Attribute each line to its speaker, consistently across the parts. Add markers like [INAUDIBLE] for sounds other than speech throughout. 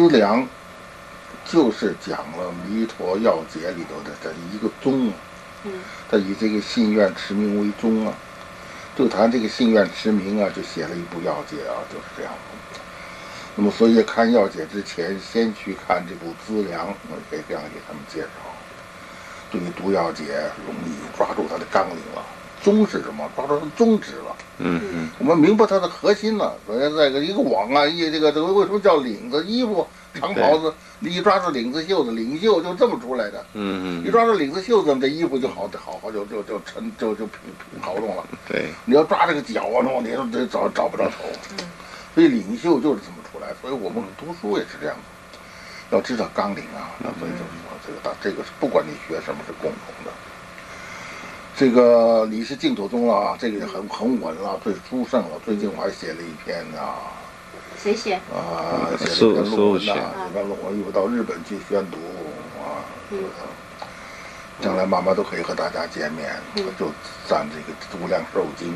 Speaker 1: 资粮就是讲了《弥陀要解》里头的这一个宗，
Speaker 2: 嗯，
Speaker 1: 他以这个信愿持名为宗啊，就谈这个信愿持名啊，就写了一部要解啊，就是这样。那么，所以看要解之前，先去看这部资粮，我可以这样给他们介绍。对于读要解，容易抓住它的纲领了。宗是什么？抓住它的宗旨了。
Speaker 3: 嗯嗯
Speaker 1: 我们明白它的核心了。首先，再一个一个网啊，一这个这个为什么叫领子衣服长袍子？你一抓住领子袖子，领袖就这么出来的。
Speaker 3: 嗯嗯，
Speaker 1: 一抓住领子袖子，这衣服就好好好就就就沉就就平平好动了。
Speaker 3: 对，
Speaker 1: 你要抓这个脚啊，那你说这找找不着头。嗯所以领袖就是这么出来。所以我们读书也是这样的，要知道纲领啊。那所以就是说，这个大这个是不管你学什么是共同的。这个你是净土宗了啊，这个也很很稳了，最殊胜了。最近我还写了一篇啊
Speaker 2: 谁写？
Speaker 1: 啊，写了一篇论文呐、
Speaker 3: 苏
Speaker 1: 啊，一篇论文又到日本去宣读啊。
Speaker 2: 嗯
Speaker 1: 将来慢慢都可以和大家见面，
Speaker 2: 嗯
Speaker 1: 就赞这个无量寿经。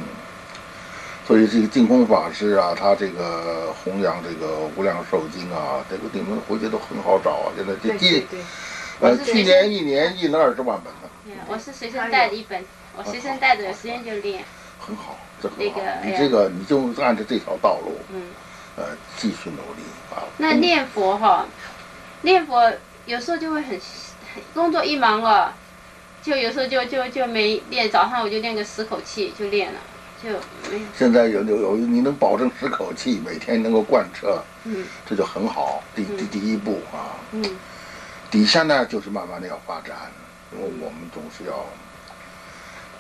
Speaker 1: 所以这个净空法师啊，他这个弘扬这个无量寿经啊，这个你们回去都很好找啊。现在这
Speaker 2: 对对
Speaker 1: 近，呃去年一年印了二十万本呢，
Speaker 2: 嗯我是随身带着一本，我随身带着，有时间就练。
Speaker 1: 很好，这很好你这个你就按照这条道路，
Speaker 2: 嗯，
Speaker 1: 呃，继续努力啊。
Speaker 2: 那念佛哈，念佛有时候就会很很工作一忙了，就有时候就就就没练。早上我就练个十口气就练了，就没。
Speaker 1: 现在有有有你能保证十口气，每天能够贯彻，
Speaker 2: 嗯
Speaker 1: 这就很好。第第
Speaker 2: 嗯
Speaker 1: 第一步啊，
Speaker 2: 嗯
Speaker 1: 底下呢就是慢慢的要发展，因为我们总是要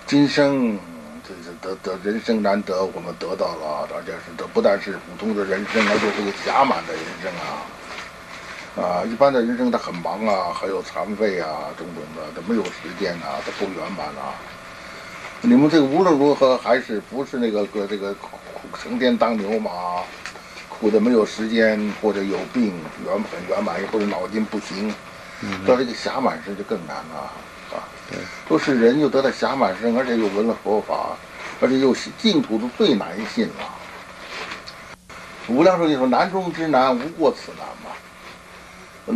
Speaker 1: 今生这是得得人生难得，我们得到了，而且是得不但是普通的人生，而且是个假满的人生啊。啊，一般的人生他很忙啊，还有残废啊，种种的，他没有时间啊，他不圆满啊。你们这个无论如何还是不是那个个这个苦成天当牛马，苦的没有时间或者有病圆很圆满，或者脑筋不行，到这个暇满身就更难了啊！都，是人又得到暇满身，而且又闻了佛法，而且又是净土是最难信了。无量寿经说难中之难，无过此难嘛。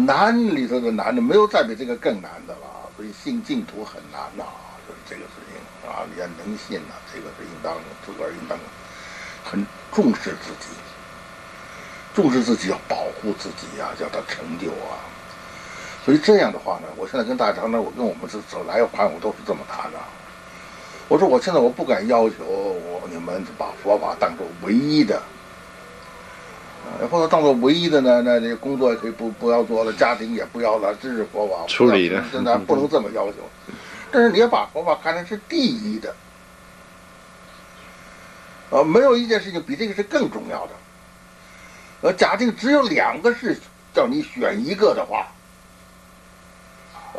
Speaker 1: 难里头的难的，没有再比这个更难的了。所以信净土很难呐、就是这个事情啊，你要能信呐、这个是应当自个儿应当很重视自己，重视自己，要保护自己呀、叫他成就啊。所以这样的话呢，我现在跟大家呢，我跟我们这走来盘，我都是这么谈的。我说我现在我不敢要求我你们把佛法当做唯一的，或者当做唯一的呢，那这工作也可以不不要做了，家庭也不要了，这是佛法
Speaker 3: 处理的
Speaker 1: 真的不能这么要求。但是你要把佛法看成是第一的，啊，没有一件事情比这个是更重要的。呃，假定只有两个是叫你选一个的话，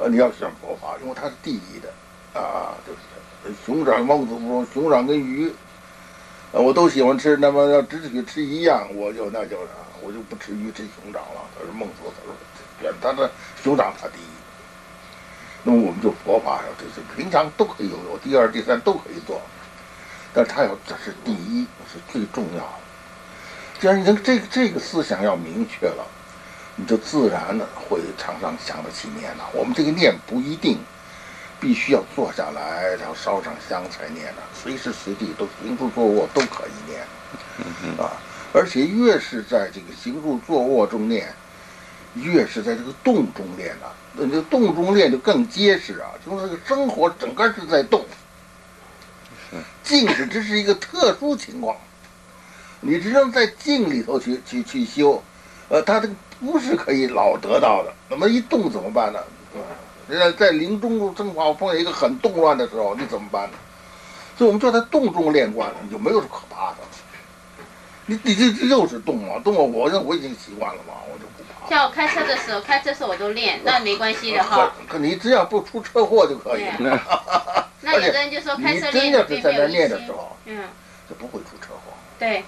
Speaker 1: 呃，你要选佛法，因为它是第一的，啊，就是熊掌孟子说熊掌跟鱼，呃，我都喜欢吃，那么要只许吃一样，我就那就是我就不吃鱼吃熊掌了。他说孟子他说选他的熊掌他第一。那么我们就佛法呀，这是平常都可以有，有第二、第三都可以做，但是他要这是第一，是最重要的。既然你这个这个这个思想要明确了，你就自然的会常常想得起念了。我们这个念不一定必须要坐下来，然后烧上香才念的，随时随地都行住坐卧都可以念啊。而且越是在这个行住坐卧中念，越是在这个动中练啊，那这个动中练就更结实啊，就是这个生活整个是在动，静止只是一个特殊情况，你只能在静里头去去去修，呃，它这个不是可以老得到的。那么一动怎么办呢？人家在林中正好碰见一个很动乱的时候，你怎么办呢？所以我们就在动中练惯了，你就没有可怕的。你你这这又是动了，动了，我我已经习惯了嘛，我就不怕。
Speaker 2: 像我开车的时候，开车时候我都练，那没关系的哈。
Speaker 1: 可可你只要不出车祸就可以了。[LAUGHS]
Speaker 2: 那有的人就说开
Speaker 1: 你
Speaker 2: 车
Speaker 1: 真要是在那
Speaker 2: 练
Speaker 1: 的时候，
Speaker 2: 嗯，
Speaker 1: 就不会出车祸。
Speaker 2: 对，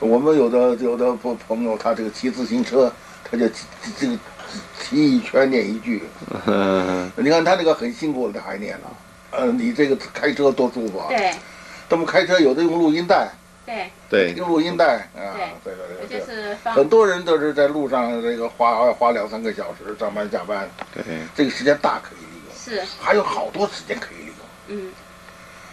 Speaker 1: 我们有的有的朋朋友，他这个骑自行车，他就骑这个骑一圈念一句。
Speaker 3: 嗯，
Speaker 1: 你看他这个很辛苦，他还念呢。呃，你这个开车多舒服啊！
Speaker 2: 对，
Speaker 1: 他们开车有的用录音带，
Speaker 2: 对，
Speaker 3: 对。
Speaker 1: 用录音带啊
Speaker 2: 对，
Speaker 1: 对对对对。
Speaker 2: 就是
Speaker 1: 很多人都是在路上这个花花两三个小时上班下班，
Speaker 3: 对，
Speaker 1: 这个时间大可以利用，
Speaker 2: 是。
Speaker 1: 还有好多时间可以利用。
Speaker 2: 嗯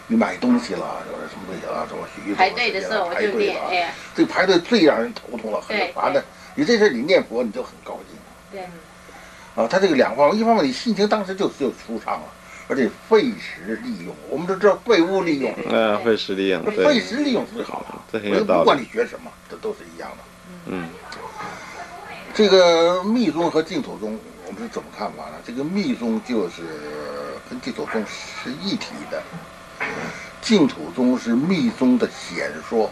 Speaker 1: 你买东西了，或者什么东西了，什么洗衣服
Speaker 2: 排队的时候我
Speaker 1: 排队
Speaker 2: 就练，
Speaker 1: 了，
Speaker 2: 哎，
Speaker 1: 这个排队最让人头痛了，很
Speaker 2: 对
Speaker 1: 烦的。你这事你念佛你就很高兴
Speaker 2: 对，
Speaker 1: 啊。他这个两方面，一方面你心情当时就就舒畅了，而且费时利用。我们都知道废物利用，
Speaker 3: 啊，费时利用，
Speaker 1: 费，时利用最好的。
Speaker 3: 这很有道理
Speaker 1: 不管你学什么，这都是一样的。
Speaker 3: 嗯，
Speaker 1: 这个密宗和净土宗，我们是怎么看法呢？这个密宗就是跟净土宗是一体的，净土宗是密宗的显说，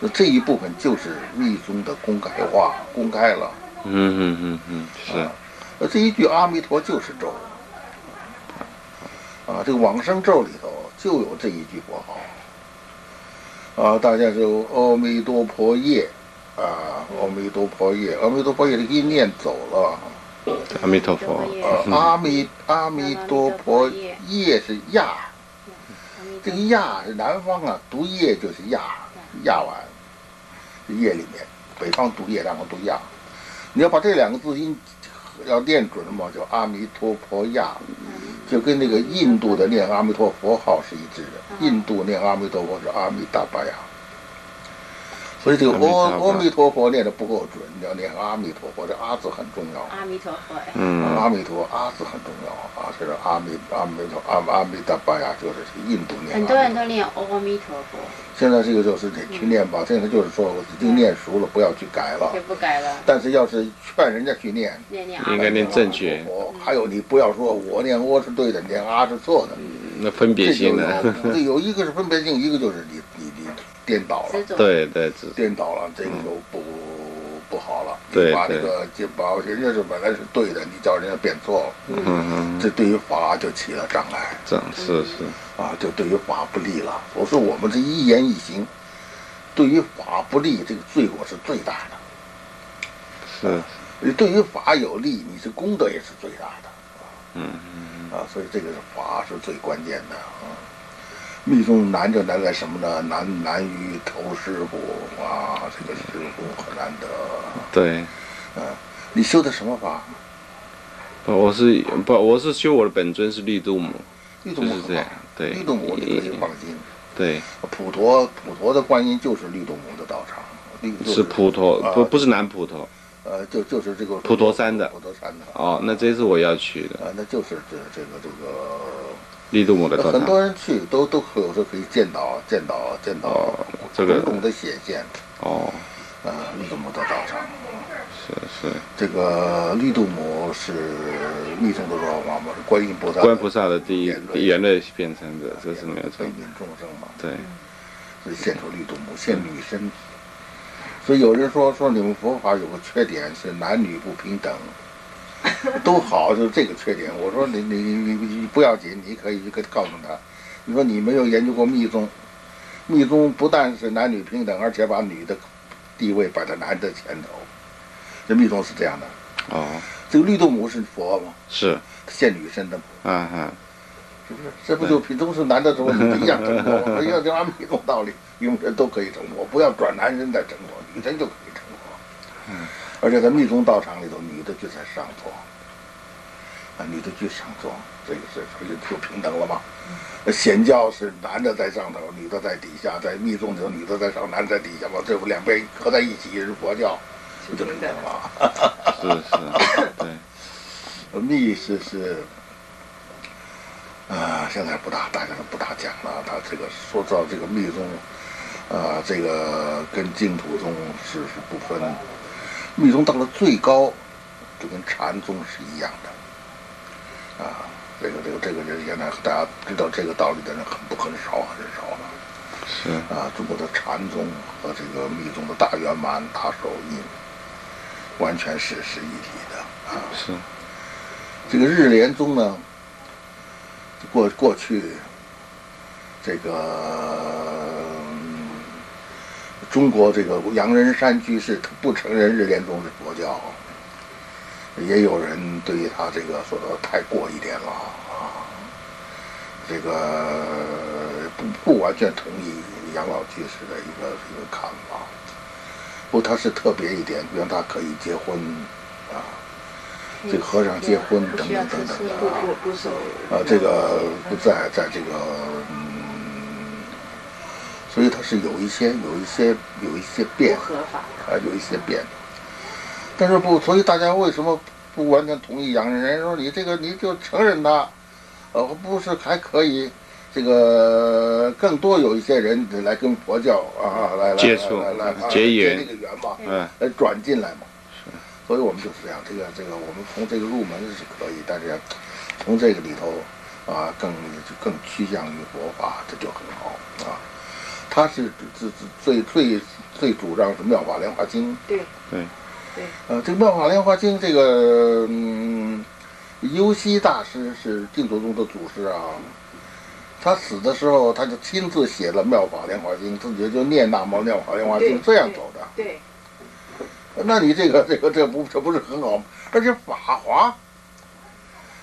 Speaker 1: 那这一部分就是密宗的公开化，公开了。
Speaker 3: 嗯嗯嗯嗯，是，
Speaker 1: 那，这一句阿弥陀就是咒，啊，这个往生咒里头就有这一句佛号，啊，大家就阿弥陀佛夜，啊，阿弥陀佛夜，阿弥陀佛夜，这个一念走了，
Speaker 3: 阿弥陀佛，
Speaker 1: 呃，阿弥阿弥陀佛夜是亚，这个亚是南方啊，读夜就是亚，亚完，夜里面，北方读夜，南方读亚，你要把这两个字音要念准了嘛，叫阿弥陀佛亚，就跟那个印度的念阿弥陀佛号是一致的，印度念阿弥陀佛是阿弥达巴呀。所以这个
Speaker 3: 阿
Speaker 1: 阿阿弥陀佛念的不够准，你要念阿弥陀佛，这阿字很重要。
Speaker 2: 阿弥陀佛，呀
Speaker 3: 嗯，
Speaker 1: 阿弥陀阿字很重要啊，这是阿弥阿弥陀阿阿弥达巴呀，就是印度念。
Speaker 2: 很多人都念阿弥陀佛，
Speaker 1: 现在这个就是得去念吧，现在就是说我已经念熟了，不要去改了
Speaker 2: 就。不改了，
Speaker 1: 但是要是劝人家去念，
Speaker 2: 念念
Speaker 3: 应该念正确
Speaker 1: 我还有你不要说我念阿是对的，念阿是错的，
Speaker 3: 那分别心的，
Speaker 1: 有一个是分别性，一个就是你颠倒了
Speaker 3: 对对，
Speaker 1: 颠倒了，这个就不不好了。
Speaker 3: 对
Speaker 1: 把这个就把人家是本来是对的，你叫人家变错了，
Speaker 3: 嗯嗯，
Speaker 1: 这对于法就起了障碍。
Speaker 3: 这样是是，
Speaker 1: 啊，就对于法不利了。我说我们这一言一行，对于法不利，这个罪过是最大的；
Speaker 3: 是，
Speaker 1: 你对于法有利，你是功德也是最大的
Speaker 3: 嗯
Speaker 1: 啊。所以这个是法是最关键的啊。密宗难就难在什么呢？难难于投师傅啊，这个师傅很难得。
Speaker 3: 对，
Speaker 1: 嗯，你修的什么法？
Speaker 3: 不，我是不，我是修我的本尊是绿度母，就是这样，对，
Speaker 1: 绿度母你可以放心。
Speaker 3: 对，
Speaker 1: 普陀普陀的观音就是绿度母的道场，绿就是
Speaker 3: 普陀，
Speaker 1: 啊
Speaker 3: 不不是南普陀，
Speaker 1: 呃，就就是这个
Speaker 3: 普陀山的
Speaker 1: 普陀山的
Speaker 3: 哦，那这是我要去的，
Speaker 1: 啊，那就是这这个这
Speaker 3: 绿度母的
Speaker 1: 很多人去都都可有时候可以见到见到见到
Speaker 3: 哦这个。
Speaker 1: 种种的显现
Speaker 3: 哦，
Speaker 1: 呃，绿度母的道场。
Speaker 3: 是是，
Speaker 1: 这个绿度母是密宗的说法嘛，是观音菩萨
Speaker 3: 观音菩萨的第一
Speaker 1: 言论
Speaker 3: 言论变成的，这是没有错。
Speaker 1: 悲，悯众生嘛，
Speaker 3: 对，
Speaker 1: 所以献出绿度母，献女身。所以有人说说你们佛法有个缺点是男女不平等，[LAUGHS] 都好，就是这个缺点。我说你你你你你不要紧，你可以可以告诉他，你说你没有研究过密宗，密宗不但是男女平等，而且把女的地位摆在男的前头。这密宗是这样的，
Speaker 3: 哦，
Speaker 1: 这个绿度母是佛吗，
Speaker 3: 是，
Speaker 1: 现女身的嘛，
Speaker 3: 啊哈，
Speaker 1: 是不是？这不就品宗是男的时候，女的一样成佛吗？一样就按密宗道理，用人都可以成佛，不要转男人再成佛，女人就可以成佛。
Speaker 3: 嗯，
Speaker 1: 而且在密宗道场里头，女的就在上座，啊，女的就上座，这个是所以就平等了吗。显教是男的在上头，女的在底下，在密宗里头，女的在上，男的在底下嘛，这不两边合在一起是佛教，不就平等了？
Speaker 3: 是是，对，
Speaker 1: 密是是，啊、现在不大，大家都不大讲了。他这个说到这个密宗，啊、这个跟净土宗是是不分。密宗到了最高，就跟禅宗是一样的，啊，这个这个这个人现在大家知道这个道理的人很不很少很少了。
Speaker 3: 是，
Speaker 1: 啊，中国的禅宗和这个密宗的大圆满、大手印，完全是是一体的啊。
Speaker 3: 是，
Speaker 1: 这个日莲宗呢，过过去这个、嗯中国这个洋人山居士他不承认日莲宗是佛教，也有人对于他这个说的太过一点了啊，这个不不完全同意养老居士的一个一个看法。不，他是特别一点，比方他可以结婚啊，这个和尚结婚等等等等的
Speaker 4: 不
Speaker 1: 啊。这个不在在这个，嗯，所以他是有一些有一些有一些变
Speaker 4: 不合法
Speaker 1: 啊，有一些变，但是不，所以大家为什么不完全同意？洋人？人家说你这个你就承认他，呃，不是还可以，这个更多有一些人来跟佛教啊来来
Speaker 3: 接触
Speaker 1: 来来来
Speaker 3: 结缘。
Speaker 1: 这个缘嘛，
Speaker 3: 嗯，
Speaker 1: 来转进来嘛。所以我们就是这样，这个这个我们从这个入门是可以，但是从这个里头啊，更更趋向于佛法，这就很好啊。他是最最最最主张是《妙法莲华经》，
Speaker 4: 对。
Speaker 3: 对
Speaker 4: 对
Speaker 1: 呃，这个《妙法莲华经》这个嗯，优西大师是净土宗的祖师啊。他死的时候，他就亲自写了《妙法莲华经》，自己就念“南无妙法莲华经”，这样走的。
Speaker 4: 对
Speaker 1: 那你这个这个这不这不是很好吗？而且法华，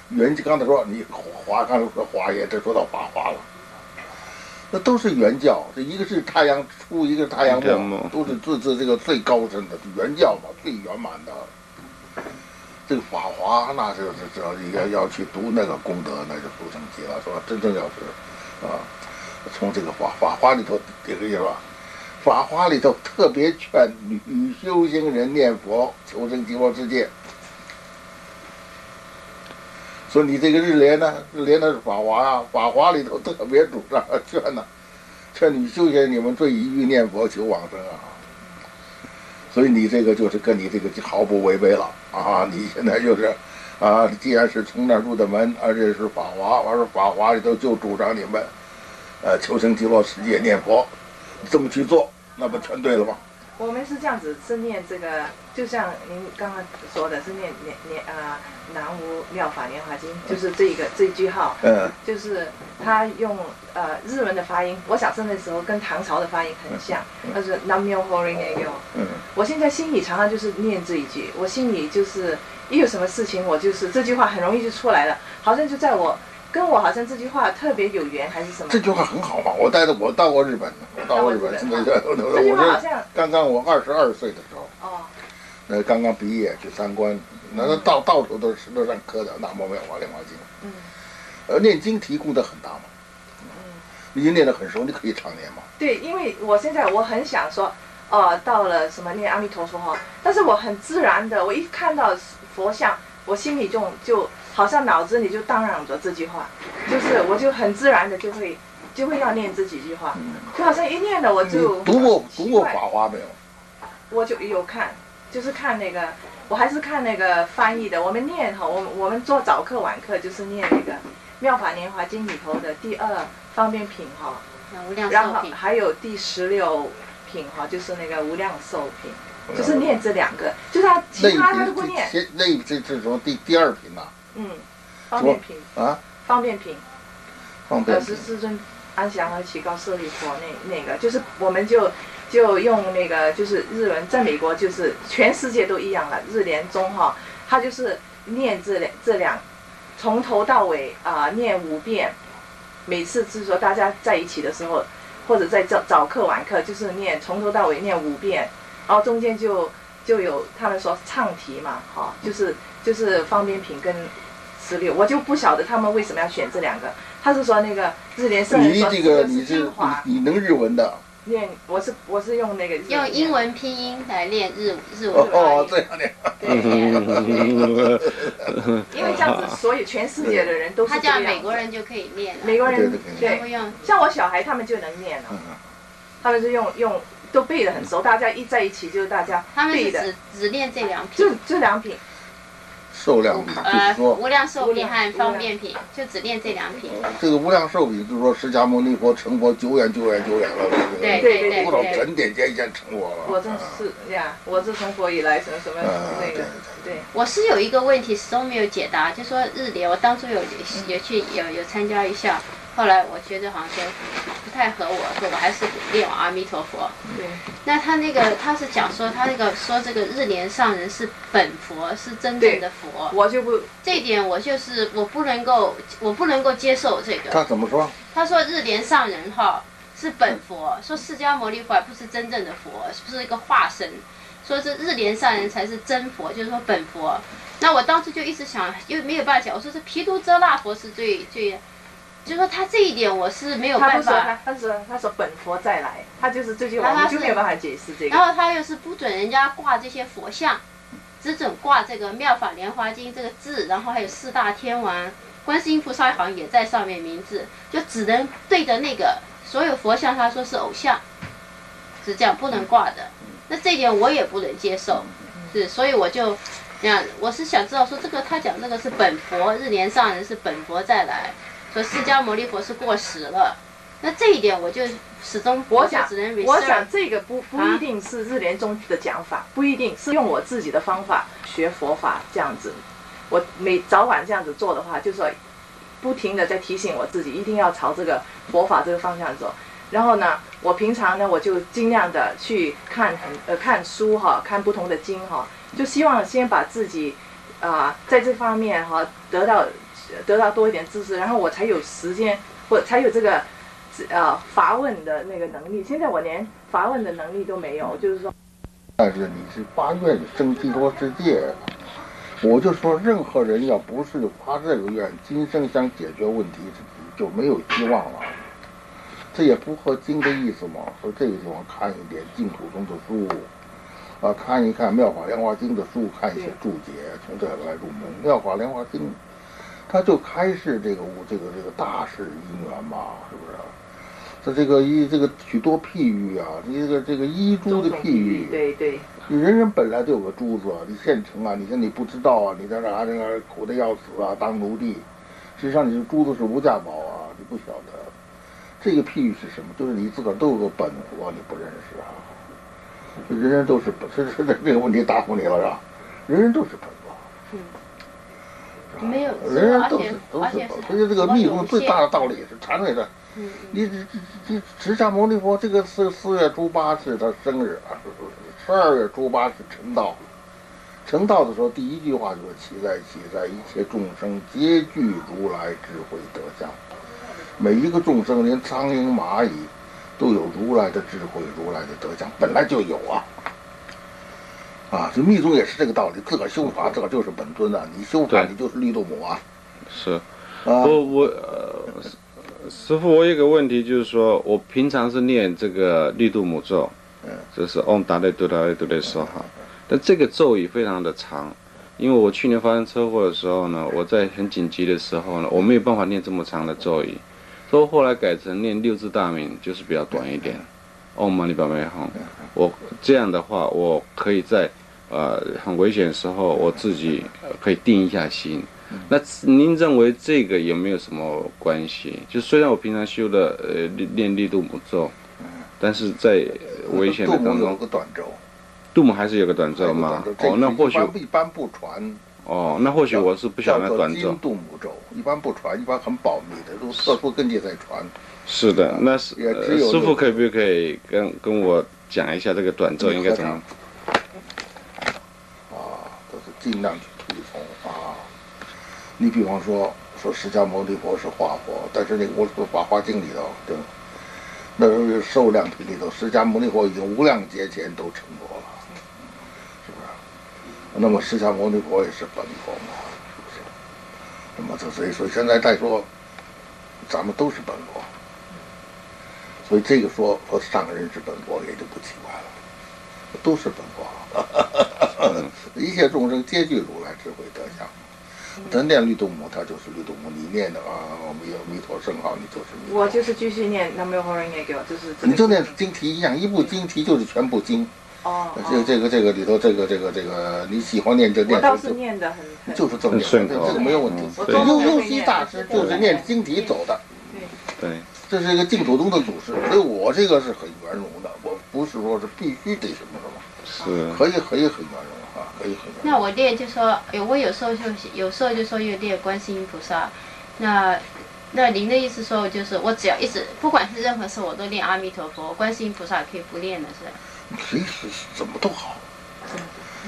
Speaker 1: 原刚才说你华刚才说华严，这说到法华了，那都是原教，这一个是太阳出，一个是太阳
Speaker 3: 太阳
Speaker 1: 末
Speaker 3: 末，
Speaker 1: 都是最最这个最高深的原教嘛，最圆满的。这个法华那就是只要要要去读那个功德，那就不成极了，说真正要是啊，从这个法法华里头这个是吧？法华里头特别劝女修行人念佛求生极乐世界。说你这个日莲呢，日莲那是法华啊，法华里头特别主张劝呢，劝你修行你们最宜于念佛求往生啊。所以你这个就是跟你这个毫不违背了啊！你现在就是啊，既然是从那儿入的门，而且是法华，完了法华里头就主张你们呃求生极乐世界念佛，这么去做，那不全对了吗？
Speaker 4: 我们是这样子，是念这个，就像您刚刚说的，是念念念啊，南无妙法莲华经，就是这一个这句号，
Speaker 1: 嗯。
Speaker 4: 就是他用呃日文的发音，我小时候那时候跟唐朝的发音很像，他是 Nam Myo Ho Ring A Yo。
Speaker 1: 嗯。
Speaker 4: 我现在心里常常就是念这一句，我心里就是一有什么事情，我就是这句话很容易就出来了，好像就在我跟我好像这句话特别有缘还是什么。
Speaker 1: 这句话很好嘛！我带着我到过日本，我到过日本，
Speaker 4: 这句话好像
Speaker 1: 刚刚我二十二岁的时候，
Speaker 4: 哦，
Speaker 1: 呃，刚刚毕业去参观，那那到到处都是石头上刻的《南无妙法莲华经》，
Speaker 4: 嗯
Speaker 1: 呃，念经提供的很大嘛，
Speaker 4: 嗯。
Speaker 1: 你已经念得很熟，你可以常念嘛。
Speaker 4: 对，因为我现在我很想说，哦、到了什么念阿弥陀佛哈，但是我很自然的，我一看到佛像，我心里就就好像脑子里就荡漾着这句话，就是我就很自然的就会就会要念这几句话，就好像一念了我就
Speaker 1: 读过读过《法华》没有？
Speaker 4: 我就有看，就是看那个，我还是看那个翻译的。我们念哈，我们我们做早课晚课就是念那个《妙法莲华经》里头的第二方便品哈，
Speaker 2: 无量
Speaker 4: 然后，还有第十六品哈，就是那个无量寿品，就是念这两个，就是他其他他都不念，
Speaker 1: 那这这种第第二品呐
Speaker 4: 嗯，方便品，
Speaker 1: 啊，
Speaker 4: 方便品，
Speaker 1: 方便
Speaker 4: 呃，十四尊安详和提高舍利佛那那个，就是我们就就用那个就是日文，在美国就是全世界都一样了，日莲宗哈，他就是念这两这两，从头到尾啊、念五遍，每次就是说大家在一起的时候，或者在早早课晚课，就是念从头到尾念五遍，然后中间就就有他们说唱题嘛，哈，就是就是方便品跟十六，我就不晓得他们为什么要选这两个。他是说那个日联圣人
Speaker 1: 你
Speaker 4: 说
Speaker 1: 这个你是
Speaker 4: 是精华
Speaker 1: 你你能日文的
Speaker 4: 念，我是我是用那个
Speaker 2: 用英文拼音来练日日
Speaker 1: 哦
Speaker 2: 文
Speaker 1: 哦，这样的。
Speaker 2: 对，[LAUGHS] [LAUGHS]
Speaker 4: 因为这样子，所有全世界的人都是
Speaker 2: 他这样美国人就可以练了。
Speaker 4: 美国人
Speaker 1: 对对对
Speaker 4: 对，
Speaker 2: 会用
Speaker 4: 像我小孩他们就能念了，
Speaker 1: 嗯
Speaker 4: 他们是用用都背得很熟，大家一在一起就是大家
Speaker 2: 他们只只练这两
Speaker 4: 就
Speaker 2: 品，
Speaker 4: 这两品，
Speaker 1: 受量品，就
Speaker 2: 呃
Speaker 1: 是，说
Speaker 2: 无量寿品和方便品，就只练这两品。
Speaker 1: 这个无量寿品，就是说释迦牟尼佛成佛久远久远久远了，
Speaker 2: 对
Speaker 4: 对
Speaker 2: 对？
Speaker 1: 多少
Speaker 2: 对。
Speaker 1: 沉甸甸现成佛了。
Speaker 4: 我这是呀，我自从佛以来什么什么那个，对，
Speaker 2: 我是有一个问题始终没有解答，就说日莲，我当初有有去有有参加一下，后来我觉得好像说不太合我，说我还是念往阿弥陀佛。
Speaker 4: 对，
Speaker 2: 那他那个他是讲说他那个说这个日莲上人是本佛，是真正的佛，
Speaker 4: 我就不
Speaker 2: 这一点我就是我不能够我不能够接受这个。
Speaker 1: 他怎么说？
Speaker 2: 他说日莲上人哈是本佛，说释迦牟尼佛还不是真正的佛，不是一个化身，说是日莲上人才是真佛，就是说本佛。那我当时就一直想，又没有办法讲，我说是毗卢遮那佛是最最，就说他这一点我是没有办法。
Speaker 4: 不说他，他说他说本佛再来，他就是这句话，
Speaker 2: 他
Speaker 4: 我就没有办法解释这个然。
Speaker 2: 后他又是不准人家挂这些佛像，只准挂这个《妙法莲华经》这个字，然后还有四大天王、观世音菩萨好像也在上面名字，就只能对着那个所有佛像，他说是偶像，是这样不能挂的。那这一点我也不能接受，是，所以我就，那我是想知道说这个他讲这个是本佛日莲上人是本佛再来，说释迦牟尼佛是过时了，那这一点我就始终
Speaker 4: 我想
Speaker 2: 只能，
Speaker 4: 我想这个不不
Speaker 2: 啊
Speaker 4: 一定是日莲宗的讲法，不一定是用我自己的方法学佛法这样子。我每早晚这样子做的话，就说不停的在提醒我自己，一定要朝这个佛法这个方向走。然后呢，我平常呢，我就尽量的去看很呃看书哈，看不同的经哈，就希望先把自己啊、在这方面哈得到得到多一点知识，然后我才有时间或才有这个呃发问的那个能力。现在我连发问的能力都没有，就是说。
Speaker 1: 但是你是发愿生极多世界，我就说任何人要不是发这个愿，今生想解决问题就没有希望了。这也符合经的意思嘛。说这个地方看一点净土中的书，啊，看一看《妙法莲华经》的书，看一些注解，从这来入门。《妙法莲华经》，它就开示这个这个这个大事因缘嘛，是不是？这这个一这个许多譬喻啊，你这个这个一珠的譬喻，
Speaker 4: 对对，
Speaker 1: 你人人本来都有个珠子，你现成啊，你说你不知道啊，你在那儿这个苦的要死啊，当奴隶，实际上你这珠子是无价宝啊，你不晓得。这个譬喻是什么？就是你自个儿都有个本佛，你不认识啊。人人都是本，[LAUGHS] 是是这个问题答复你了是吧？人人都是本佛。
Speaker 2: 没有，
Speaker 1: 人人都是都是所以这个密宗最大的道理是禅位的。
Speaker 2: 你
Speaker 1: 你这这这释迦牟尼佛这个四四月初八是他生日啊，十二月初八是成道。成道的时候，第一句话就是“其在其在，一切众生皆具如来智慧德相”。每一个众生，连苍蝇蚂蚁，都有如来的智慧、如来的德相，本来就有啊。啊，这密宗也是这个道理，自个儿修法，自个儿就是本尊啊。你修法，你就是绿度母啊。
Speaker 3: 是。
Speaker 1: 啊，
Speaker 3: 我我呃，师师傅，我有个问题，就是说我平常是念这个绿度母咒，
Speaker 1: 嗯，
Speaker 3: 就是 Om 达雷嘟达雷嘟雷说哈，但这个咒语非常的长，因为我去年发生车祸的时候呢，我在很紧急的时候呢，我没有办法念这么长的咒语，所以后来改成念六字大名，就是比较短一点。Mani p a m e Hum，我这样的话，我可以在呃很危险的时候，我自己呃可以定一下心。那您认为这个有没有什么关系？就虽然我平常修的呃练练力度母咒，但是在危险的当中有
Speaker 1: 个短咒，
Speaker 3: 度母还是有个短轴吗？哦，那或许
Speaker 1: 一般不传，
Speaker 3: 哦，那或许我是不晓得
Speaker 1: 叫做金
Speaker 3: 那短咒。
Speaker 1: 度母轴，一般不传，一般很保密的，都特殊根据再传。
Speaker 3: 是的，那是、师傅可不可以跟跟我讲一下这个短轴应该怎么？
Speaker 1: 尽量去推崇啊。你比方说说释迦牟尼佛是化佛，但是那个《我法华经》里头，对吧？那个受量品里头，释迦牟尼佛已经无量劫前都成佛了，是不是？那么释迦牟尼佛也是本佛嘛，是不是？那么这所以说现在再说，咱们都是本佛，所以这个说说上人是本佛也就不奇怪了，都是本佛。[LAUGHS] 一切众生皆具如来智慧德相。咱念绿度母，它就是绿度母；你念的啊，弥弥陀圣号，你就是弥陀。
Speaker 4: 我就是继续念南无后人也给我，就是这个。
Speaker 1: 你就念经题一样，一部经题就是全部经。
Speaker 4: 哦，
Speaker 1: 这个这个这个里头，这个这个这个，你喜欢念就念，
Speaker 4: 我倒是念的很很
Speaker 1: 就是这么念，这个没有问题。优优西大师就是念经题走的，
Speaker 3: 对，
Speaker 1: 这是一个净土宗的祖师，所以我这个是很圆融的，我不是说是必须得什么什么，
Speaker 3: 是。
Speaker 1: 可以可以很圆融啊，可以很圆融。
Speaker 2: 那我练就说，哎，我有时候就有时候就说又练观世音菩萨，那那您的意思说就是我只要一直不管是任何事我都练阿弥陀佛，观世音菩萨可以不练的是吧？
Speaker 1: 随时怎么都好。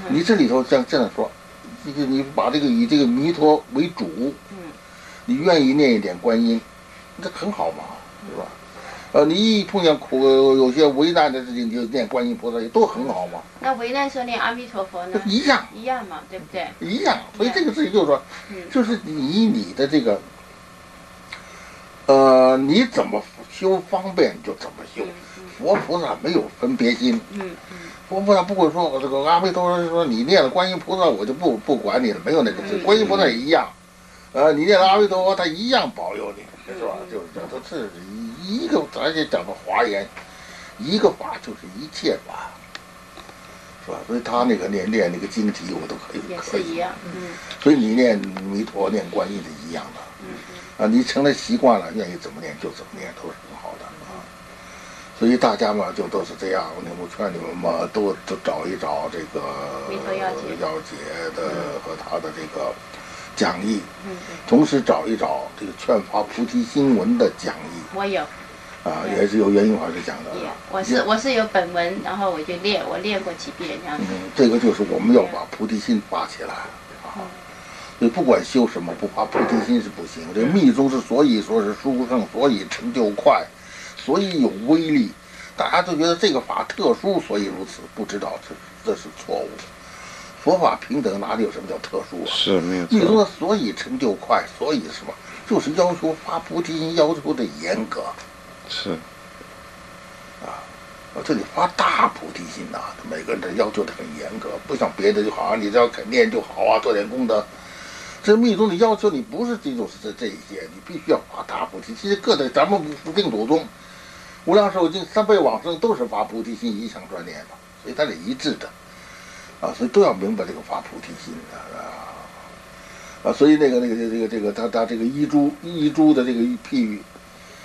Speaker 1: 你这里头这样这样说，这个你把这个以这个弥陀为主，
Speaker 2: 嗯
Speaker 1: 你愿意念一点观音，这很好嘛，对吧？呃，你一碰见苦有些为难的事情，你就念观音菩萨也都很好嘛，
Speaker 2: 那为难时候念阿弥陀佛呢？
Speaker 1: 一样
Speaker 2: 一样嘛，对不对？
Speaker 1: 一样。所以这个事情就是说，
Speaker 2: 嗯
Speaker 1: 就是以你的这个，呃，你怎么修方便就怎么修。佛菩萨没有分别心，
Speaker 2: 嗯嗯
Speaker 1: 佛菩萨不会说我这个阿弥陀佛说你念了观音菩萨，我就不不管你了，没有那个事。
Speaker 2: 嗯
Speaker 1: 观音菩萨也一样，呃，你念了阿弥陀佛，他一样保佑你，是吧？
Speaker 2: 嗯
Speaker 1: 就是这都是一一个，咱也讲个华严，一个法就是一切法，是吧？所以他那个念念那个经题，我都可以，可以。
Speaker 2: 是一样，嗯
Speaker 1: 所以你念弥陀、念观音是一样的。
Speaker 2: 嗯
Speaker 1: 啊，你成了习惯了，愿意怎么念就怎么念，都是很好的啊。所以大家嘛，就都是这样。我我劝你们嘛，都都找一找这个
Speaker 2: 要解
Speaker 1: 的和他的这个讲义，
Speaker 2: 嗯，
Speaker 1: 同时找一找这个《劝发菩提心文》的讲义
Speaker 2: 我有，
Speaker 1: 啊，也是由袁英法师讲的。
Speaker 2: 我是我是有本文，然后我就练，我练过几遍这样子。
Speaker 1: 嗯，这个就是我们要把菩提心发起来啊。所以不管修什么，不发菩提心是不行。这密宗之所以说是殊胜，所以成就快，所以有威力，大家都觉得这个法特殊，所以如此，不知道这这是错误。佛法平等，哪里有什么叫特殊啊？
Speaker 3: 是没有
Speaker 1: 密宗，的所以成就快，所以什么，就是要求发菩提心，要求的严格。
Speaker 3: 是
Speaker 1: 啊，这里发大菩提心呐、每个人的要求的很严格，不像别的就好像你只要肯念就好啊，做点功德。这密宗的要求你不是这种是这这一些，你必须要发大菩提。其实各的咱们无定祖宗、无量寿经、三倍往生都是发菩提心一向专念嘛，所以它是一致的啊，所以都要明白这个发菩提心的啊啊，所以那个那个这个这个他他这个一珠一珠的这个譬喻，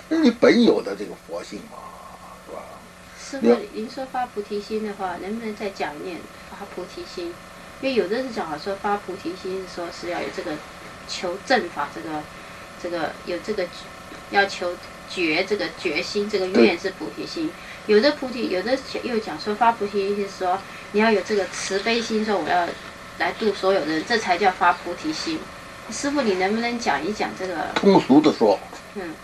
Speaker 1: 那你本有的这个佛性嘛，是吧？
Speaker 2: 师
Speaker 1: 有
Speaker 2: 傅，您说发菩提心的话，能不能再讲一念发菩提心？因为有的是讲好说发菩提心是说是要有这个求正法，这个这个有这个要求觉这个决心，这个
Speaker 1: 对
Speaker 2: 愿是菩提心。有的菩提，有的又讲说发菩提心是说你要有这个慈悲心，说我要来度所有人，这才叫发菩提心。师傅，你能不能讲一讲这个？
Speaker 1: 通俗的说，
Speaker 2: 嗯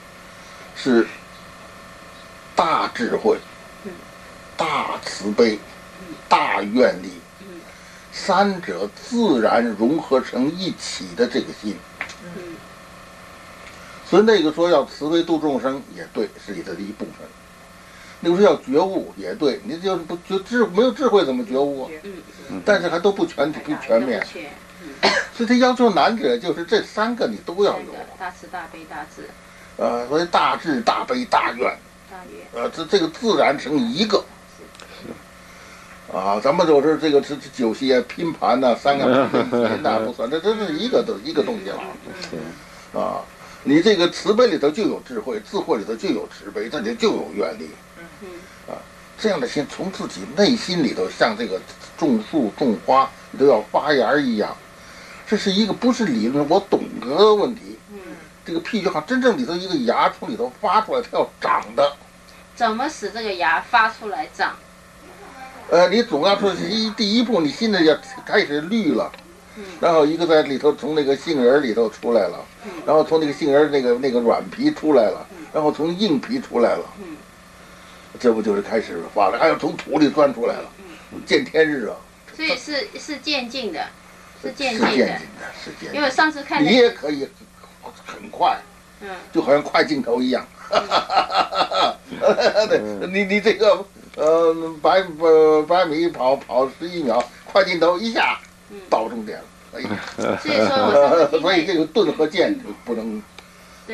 Speaker 1: 是大智慧
Speaker 2: 嗯、
Speaker 1: 大慈悲、大愿力，
Speaker 2: 嗯。
Speaker 1: 三者自然融合成一起的这个心。
Speaker 2: 嗯。
Speaker 1: 所以那个说要慈悲度众生也对，是里头的一部分。那个说要觉悟也对，你就是不觉智没有智慧怎么觉悟啊？
Speaker 2: 嗯，
Speaker 1: 但是还都不全不全面 [COUGHS] 所以他要求难者就是这三个你都要有
Speaker 2: 大慈大悲大智
Speaker 1: 呃，所以大智大悲大愿。呃，这这个自然成一个。啊，咱们就是这个这这酒席啊拼盘呐、三个拼那不算，这这是一个都一个东西了
Speaker 3: 是
Speaker 1: 啊。你这个慈悲里头就有智慧，智慧里头就有慈悲，这里就有愿力。
Speaker 2: 嗯
Speaker 1: 啊，这样的心从自己内心里头，像这个种树种花，你都要发芽一样。这是一个不是理论，我懂得问题。
Speaker 2: 嗯，
Speaker 1: 这个屁就好像真正里头一个芽从里头发出来，它要长的。
Speaker 2: 怎么使这个芽发出来长？
Speaker 1: 呃，你总要说是一第一步，你心里要开始绿了，然后一个在里头从那个杏仁里头出来了，然后从那个杏仁那个那个软皮出来了，然后从硬皮出来了，
Speaker 2: 嗯
Speaker 1: 这不就是开始发了？还要从土里钻出来了，见天日啊！
Speaker 2: 所以是是渐进的，是渐进的。
Speaker 1: 渐进的，是渐进
Speaker 2: 因为上次看
Speaker 1: 你也可以很快，
Speaker 2: 嗯
Speaker 1: 就好像快镜头一样。哈哈哈哈对，你你这个呃百呃百米跑跑十一秒，快镜头一下
Speaker 2: 嗯，
Speaker 1: 到终点了。哎呀，[LAUGHS]
Speaker 2: 所以说 [LAUGHS]
Speaker 1: 所以这个盾和剑不能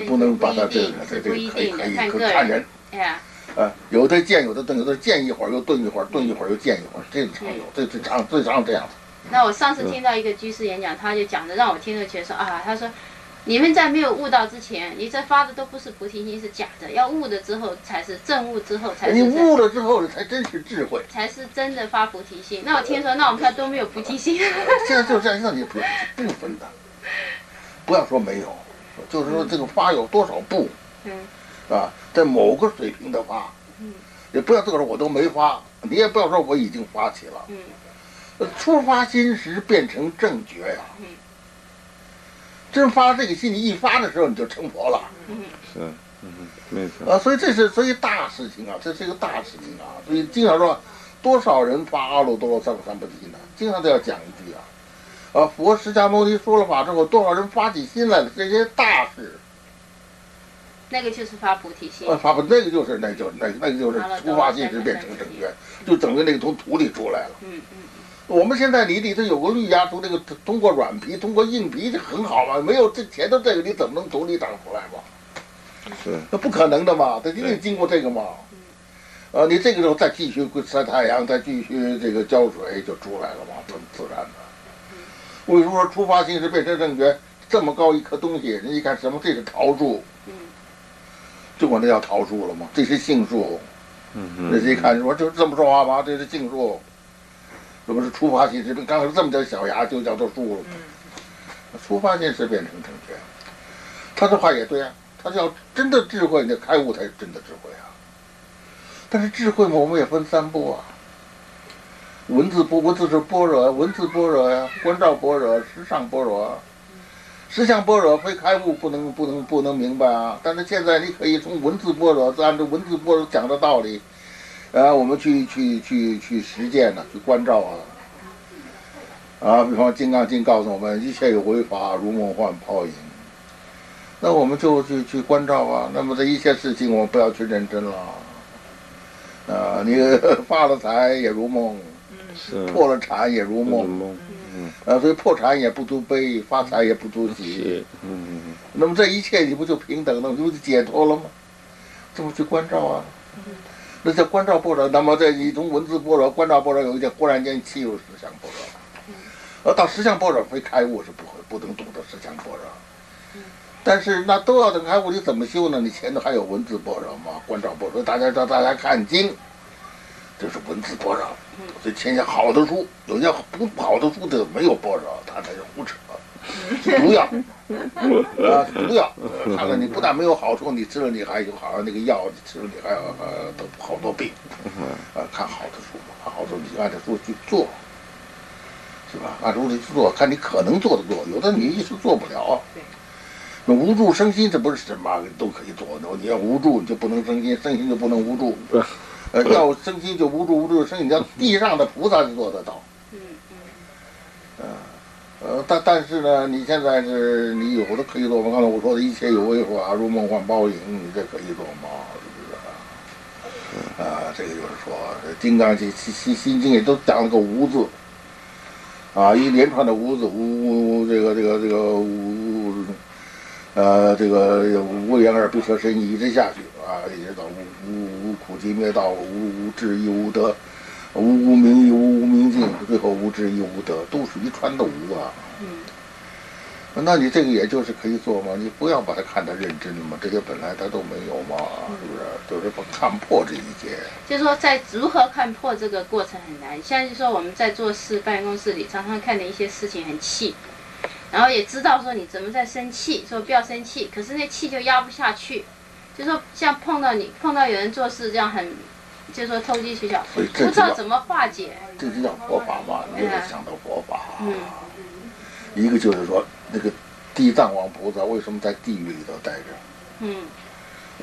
Speaker 1: 不能把它这个这个可以
Speaker 2: 一定的，
Speaker 1: 可以可看人。
Speaker 2: 哎呀，
Speaker 1: 啊，有的剑，有的盾，有的剑一会儿又盾一会儿，盾一会儿又剑一会儿，这个常有，这这常最常这样子。
Speaker 2: 那我上次听到一个居士演讲，他就讲的让我听着觉得说啊，他说。你们在没有悟到之前，你这发的都不是菩提心，是假的。要悟了之后，才是正悟之后，才
Speaker 1: 你
Speaker 2: 是你
Speaker 1: 悟了之后，才真是智慧。
Speaker 2: 才是真的发菩提心。那我听说，那我们看都没有菩提心。
Speaker 1: 现在就这样，让你不不分的，不要说没有，就是说这个发有多少步
Speaker 2: 嗯
Speaker 1: 啊，在某个水平的发，
Speaker 2: 嗯
Speaker 1: 也不要这个时候我都没发，你也不要说我已经发起了。
Speaker 2: 嗯
Speaker 1: 呃出发心时变成正觉呀
Speaker 2: 嗯。
Speaker 1: 真发这个心，你一发的时候你就成佛了
Speaker 2: 嗯
Speaker 3: 是，嗯，没错，
Speaker 1: 啊！所以这是所以大事情啊，这是一个大事情啊，所以经常说多少人发阿耨多罗三藐三菩提心呢？经常都要讲一句啊，啊，佛释迦牟尼说了法之后，多少人发起心来了？这些大事，
Speaker 2: 那个就是发菩提心
Speaker 1: 呃，。发菩那个就是那就那那个就是出发心是变成正觉，就整个那个从土里出来了。
Speaker 2: 嗯嗯
Speaker 1: 我们现在你里头有个绿芽从这个通过软皮，通过硬皮就很好嘛，没有这前头这个你怎么能从里长出来嘛？
Speaker 3: 是
Speaker 1: 那不可能的嘛，它一定经过这个嘛。呃，你这个时候再继续晒太阳，再继续这个浇水就出来了嘛，很自然的。为什么说出发心是变成正觉？这么高一棵东西，人一看什么？这是桃树，
Speaker 2: 嗯
Speaker 1: 就管它叫桃树了嘛。这是杏树，
Speaker 3: 嗯
Speaker 1: 人家一看说就这么说话吗？这是杏树，这不是出发心是刚才这么点小牙就叫做树了。出发心是变成正确，他这话也对啊，他要真的智慧，那开悟才是真的智慧啊。但是智慧嘛，我们也分三步啊。文字波，文字是般若，文字般若呀，观照般若，实相般若啊。实相般若非开悟不能不能不能明白啊。但是现在你可以从文字般若，按照文字般若讲的道理，啊，我们去去去去实践呢、去关照啊。啊，比方《金刚经》告诉我们，一切有为法，如梦幻泡影。那我们就去去关照啊。那么这一切事情，我们不要去认真了。啊，你发了财也如梦，
Speaker 3: 是
Speaker 1: 破了产也如梦。
Speaker 3: 梦
Speaker 1: 啊，所以破产也不足悲，发财也不足喜。
Speaker 3: 是嗯
Speaker 1: 那么这一切你不就平等了，你不就解脱了吗？这不去关照啊？那叫观照般若。那么在你从文字般若、观照般若有一天忽然间契入实相般若。而到实相般若非开悟是不会不能懂得实相般若。但是那都要等开悟，你怎么修呢？你前头还有文字般若嘛，观照般若，大家叫大家看经，这是文字般若。所以天下好的书，有些不好的书的没有般若，它才是胡扯，是毒药啊，是毒药。呃看了你不但没有好处，你吃了你还有好像那个药，你吃了你还要呃得好多病。啊，看好的书，看好的你按照书去做，是吧？按照书去做，看你可能做的做，有的你一时做不了那无助生心，这不是什么都可以做的。你要无助，你就不能生心，生心就不能无助。呃，要生心就无助，无助就生心。你要地上的菩萨就做得到。呃，但但是呢，你现在是你有的可以做吗？刚才我说的一切有为法，如梦幻泡影，你这可以做吗？啊？这个就是说，《金刚经》《心心心经》也都讲了个无字，啊，一连串的无字，无这个这个这个无，呃，这个无言而不舍身，一直下去啊，一直到无无无苦集灭道，无无智亦无得。无无明亦无无明尽，最后无知亦无得，都是一串的无啊。
Speaker 2: 嗯
Speaker 1: 那你这个也就是可以做嘛，你不要把它看得认真嘛，这些本来它都没有嘛，是不是？就是把看破这一节。
Speaker 2: 就是说在如何看破这个过程很难。像是说我们在做事办公室里，常常看的一些事情很气，然后也知道说你怎么在生气，说不要生气，可是那气就压不下去。就说像碰到你碰到有人做事这样很，就说投机取巧，不知道怎么化解。
Speaker 1: 这就叫佛法嘛，你得想到佛法。
Speaker 2: 嗯
Speaker 1: 一个就是说，那个地藏王菩萨为什么在地狱里头待着？
Speaker 2: 嗯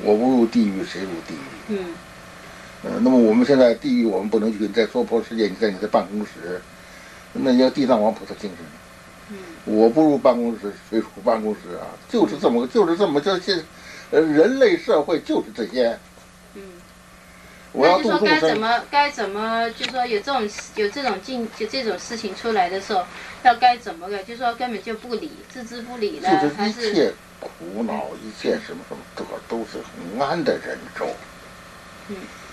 Speaker 1: 我不入地狱，谁入地狱？
Speaker 2: 嗯
Speaker 1: 呃，那么我们现在地狱我们不能去，你在娑婆世界，你在你的办公室，那你要地藏王菩萨精神。
Speaker 2: 嗯
Speaker 1: 我不入办公室，谁入办公室啊？就是这么，就是这么，就是，呃，人类社会就是这些。
Speaker 2: 嗯。
Speaker 1: 我要
Speaker 2: 那就说
Speaker 1: 度众生，
Speaker 2: 该怎么该怎么，就说有这种有这种境就这种事情出来的时候，要该怎么个，就说根本就不理，置之不理了，
Speaker 1: 就是
Speaker 2: 还是
Speaker 1: 一切苦恼，一切什么什么，这个都是很安的忍受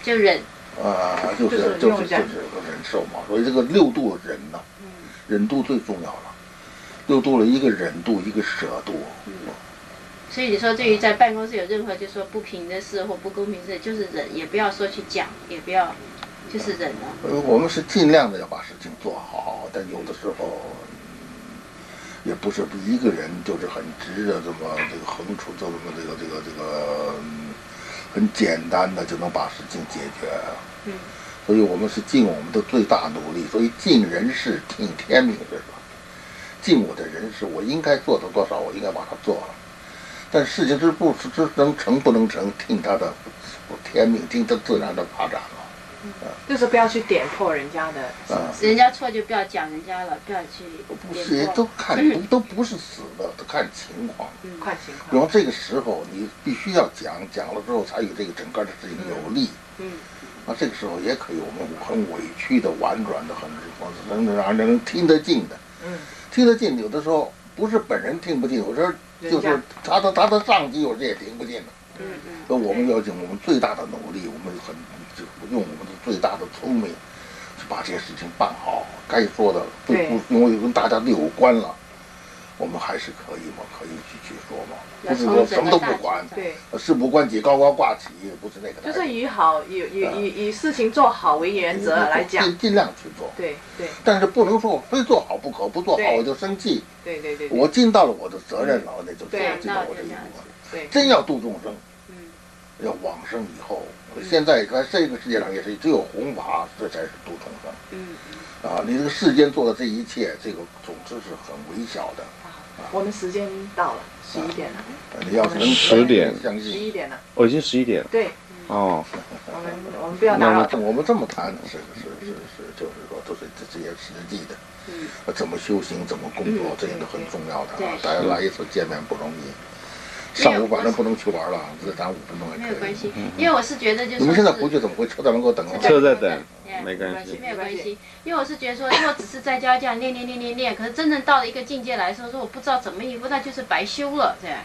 Speaker 2: 就忍。
Speaker 1: 啊，就是
Speaker 4: 就是
Speaker 1: 就是就是
Speaker 4: 忍
Speaker 1: 个忍受嘛。所以这个六度忍呐、
Speaker 2: 嗯
Speaker 1: 忍度最重要了。六度了一个忍度，一个舍度。
Speaker 2: 所以你说，对于在办公室有任何就说不平的事或不公平的事，就是忍，也不要说去讲，也不要，就是忍了。
Speaker 1: 呃，我们是尽量的要把事情做好，但有的时候，嗯也不是一个人就是很直的这么这个横出这么这个这个这个、嗯很简单的就能把事情解决。
Speaker 2: 嗯
Speaker 1: 所以我们是尽我们的最大努力，所以尽人事听天命是吧？尽我的人事，我应该做的多少，我应该把它做了。但事情是不是能成不能成，听他的天命，听他自然的发展了。
Speaker 4: 就是不要去点破人家的，
Speaker 1: 啊，
Speaker 2: 人家错就不要讲人家了，不要去
Speaker 1: 不是
Speaker 2: 破
Speaker 1: 都看都都不是死的，都看情况。
Speaker 4: 看情况。
Speaker 1: 比方这个时候，你必须要讲，讲了之后才有这个整个的事情有利。
Speaker 2: 嗯，
Speaker 1: 那这个时候也可以，我们很委屈的、婉转的、很能能让人能听得进的。
Speaker 4: 嗯，
Speaker 1: 听得进，有的时候不是本人听不进，有时候就是他的他的上级有时候也听不进的。
Speaker 2: 嗯嗯
Speaker 1: 那我们要尽我们最大的努力，我们很就用我们的最大的聪明，去把这些事情办好。该说的不
Speaker 4: 对
Speaker 1: 不，因为跟大家都有关了，我们还是可以嘛，可以去去说嘛，
Speaker 2: 要
Speaker 1: 不是说什么都不管
Speaker 4: 对，
Speaker 1: 事不关己高高挂起，不是那个的。
Speaker 4: 就是以好以以以以事情做好为原则来讲。
Speaker 1: 尽尽量去做，
Speaker 4: 对对
Speaker 1: 但是不能说我非做好不可，不做好我就生气。
Speaker 4: 对对对对
Speaker 1: 我尽到了我的责任了，那就
Speaker 4: 对
Speaker 1: 尽到我的义
Speaker 2: 就这样子
Speaker 1: 务了。
Speaker 4: 对，
Speaker 1: 真要度众生，
Speaker 2: 嗯
Speaker 1: 要往生以后，现在在这个世界上也是只有弘法，这才是度众生
Speaker 2: 嗯
Speaker 1: 啊！你这个世间做的这一切，这个总之是很微小的。
Speaker 4: 我们时间到了，十一点了，
Speaker 1: 你要是能
Speaker 3: 十点
Speaker 1: 相
Speaker 4: 十，一点了。
Speaker 3: 哦，已经十一点了。
Speaker 4: 对，
Speaker 3: 哦，
Speaker 4: 我们我们不要
Speaker 1: 那么
Speaker 4: 打扰
Speaker 1: 这我们这么谈是是是是，就是说都是这这些实际的，
Speaker 2: 嗯。
Speaker 1: 呃怎么修行，怎么工作，这些都很重要的啊。
Speaker 2: 对。
Speaker 1: 大家来一次见面不容易，上午反正不能去玩了，这咱五分钟还可以
Speaker 2: 没有关。系，因为我是觉得就是
Speaker 1: 你们现在回去怎么会车在门口等啊？
Speaker 3: 车在等，
Speaker 2: 对
Speaker 3: 没关系。
Speaker 2: 没有关系，因为我是觉得说，如果只是在家这样练练练练练，可是真正到了一个境界来说，说我不知道怎么一步，那就是白修了，这样。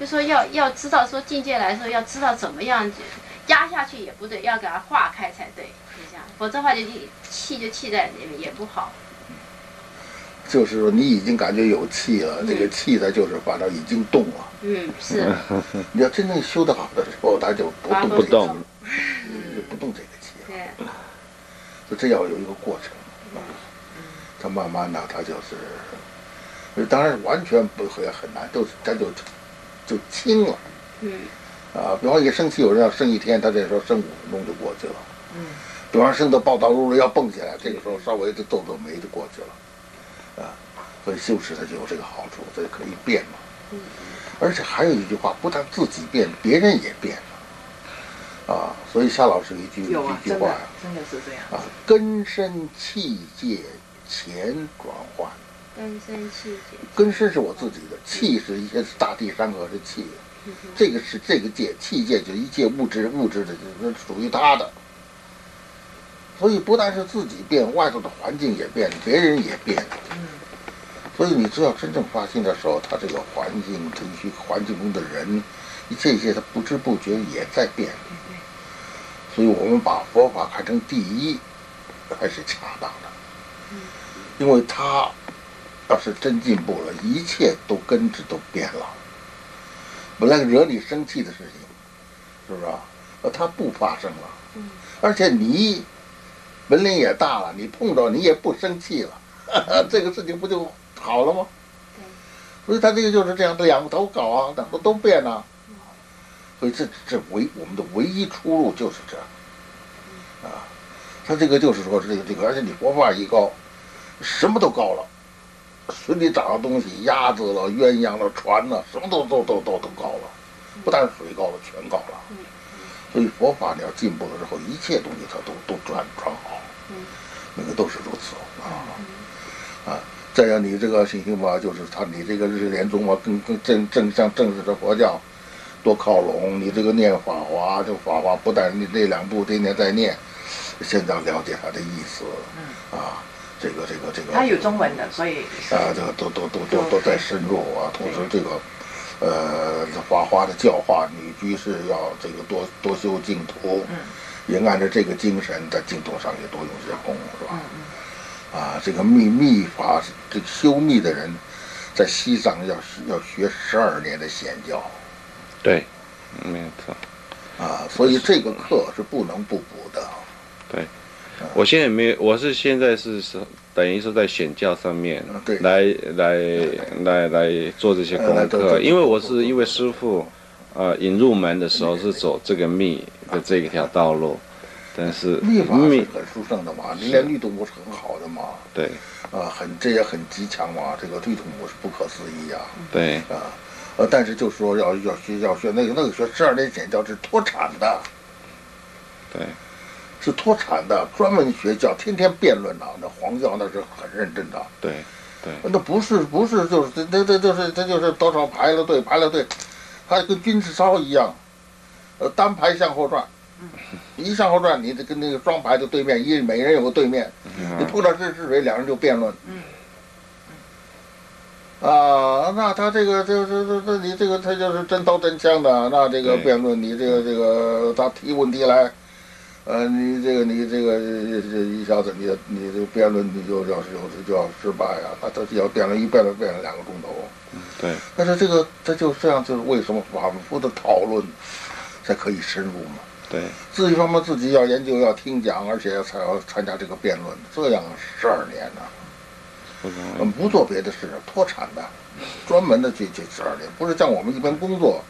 Speaker 2: 就说要要知道说境界来说，要知道怎么样压下去也不对，要给它化开才对，就这样，否则的话就气就气在里面也不好。
Speaker 1: 就是说你已经感觉有气了，这个气它就是反正已经动了。
Speaker 2: 嗯，是，[LAUGHS]
Speaker 1: 你要真正修得好的时候，它就不动
Speaker 3: 不动，
Speaker 1: 就不动这个气了。
Speaker 2: 对，
Speaker 1: 就这要有一个过程嗯，它慢慢的它就是，呃当然完全不会很难，就是它就就轻了
Speaker 2: 嗯
Speaker 1: 啊。比方一生气，有人要生一天，他这时候生五分钟就过去了。
Speaker 4: 嗯，
Speaker 1: 比方生到暴躁如雷要蹦起来，这个时候稍微的皱皱眉就过去了，啊，所以修持它就有这个好处，这可以变嘛。而且还有一句话，不但自己变，别人也变了，啊，所以夏老师一句一句话呀，
Speaker 4: 真的是这样。
Speaker 1: 啊，根深气界前转换。
Speaker 2: 根深气界，
Speaker 1: 根深是我自己的，气是一些大地山河的气，这个是这个界，气界就是一切物质物质的，就是属于他的。所以不但是自己变，外头的环境也变，别人也变。
Speaker 4: 嗯，
Speaker 1: 所以你知道真正发心的时候，他这个环境，这些环境中的人，一切一切，他不知不觉也在变。所以我们把佛法看成第一，还是恰当的。因为他要是真进步了，一切都根治都变了。本来惹你生气的事情，是不是啊？呃，它不发生了。而且你本领也大了，你碰着你也不生气了，[LAUGHS] 这个事情不就好了吗？所以他这个就是这样，两头搞啊，两头都变啊。所以这这唯我们的唯一出路就是这样，啊，他这个就是说这个这个，而且你佛法一高，什么都高了，水里长的东西，鸭子了、鸳鸯了、船了，什么都都都都都高了，不但水高了，全高了。所以佛法你要进步了之后，一切东西它都都转转好，那个都是如此啊啊！再让你这个信心吧，就是他你这个日莲宗啊，更更正正向正式的佛教多靠拢。你这个念法华，这个法华不但你那两部天天在念，现在了解它的意思啊，这个这个这个。
Speaker 4: 它有中文的，所以
Speaker 1: 啊，这个都都都都都在深入啊。同时，这个呃，法华的教化，女居士要这个多多修净土，也按照这个精神，在净土上也多用些功，是吧？啊，这个密密法，这个修密的人，在西藏要要学十二年的显教
Speaker 3: 对，没错。
Speaker 1: 啊，所以这个课是不能不补的。
Speaker 3: 对，我现在没有，我是现在是是等于是在选教上面
Speaker 1: 嗯对。
Speaker 3: 来来来来做这些功课，因为我是因为师傅呃引入门的时候是走这个密的这一条道路，但是
Speaker 1: 密法很殊胜的嘛，你连律动不是很好的嘛，
Speaker 3: 对。
Speaker 1: 啊，很这也很极强嘛，这个律动舞是不可思议啊。
Speaker 3: 对。
Speaker 1: 啊，呃，但是就说要要学要学那个那个学十二年检教是脱产的，
Speaker 3: 对，
Speaker 1: 是脱产的，专门学教，天天辩论呐、那黄教那是很认真的，
Speaker 3: 对，对，
Speaker 1: 那不是不是就是这这这就是他就是多少排了队排了队，他跟军事操一样，呃，单排向后转，一向后转，你这跟那个双排的对面，一每人有个对面，你
Speaker 3: 嗯
Speaker 1: 碰到这是谁，两人就辩论。啊，那他这个这这这这你这个他就是真刀真枪的，那这个辩论你这个这个他提问题来，呃，你这个你这个这这一下子你你这个辩论你就要是有时就要失败啊，他他要辩论一辩论辩论两个钟头，
Speaker 3: 对，
Speaker 1: 但是这个这就这样就是为什么反复的讨论才可以深入嘛。
Speaker 3: 对，
Speaker 1: 自己方面自己要研究要听讲，而且才要参加这个辩论，这样十二年呢、
Speaker 3: 不容易。
Speaker 1: 我们不做别的事，脱产的，专门的去去十二年，不是像我们一般工作，